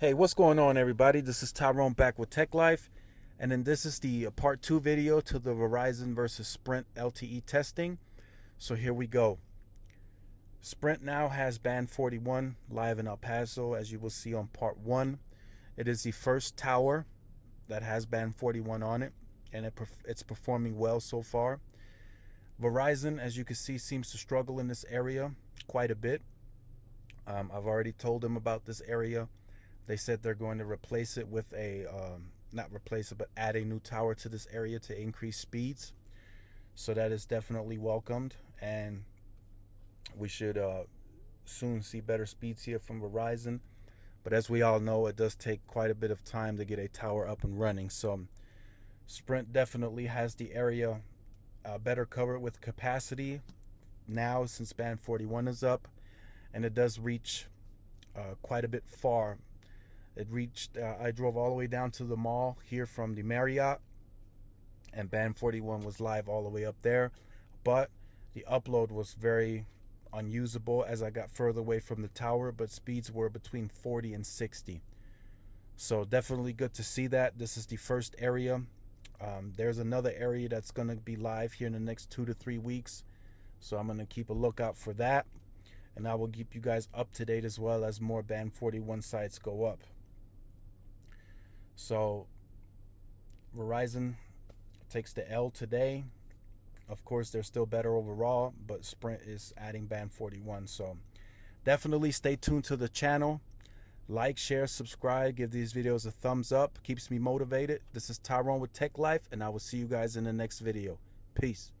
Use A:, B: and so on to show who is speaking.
A: Hey, what's going on, everybody? This is Tyrone back with Tech Life, and then this is the uh, part two video to the Verizon versus Sprint LTE testing. So here we go. Sprint now has band 41 live in El Paso, as you will see on part one. It is the first tower that has band 41 on it, and it it's performing well so far. Verizon, as you can see, seems to struggle in this area quite a bit. Um, I've already told them about this area they said they're going to replace it with a, um, not replace it, but add a new tower to this area to increase speeds. So that is definitely welcomed. And we should uh, soon see better speeds here from Verizon. But as we all know, it does take quite a bit of time to get a tower up and running. So Sprint definitely has the area uh, better covered with capacity now since band 41 is up. And it does reach uh, quite a bit far it reached, uh, I drove all the way down to the mall here from the Marriott, and Band 41 was live all the way up there. But the upload was very unusable as I got further away from the tower, but speeds were between 40 and 60. So definitely good to see that. This is the first area. Um, there's another area that's going to be live here in the next two to three weeks. So I'm going to keep a lookout for that. And I will keep you guys up to date as well as more Band 41 sites go up. So Verizon takes the L today. Of course, they're still better overall, but Sprint is adding band 41. So definitely stay tuned to the channel. Like, share, subscribe, give these videos a thumbs up. Keeps me motivated. This is Tyrone with Tech Life, and I will see you guys in the next video. Peace.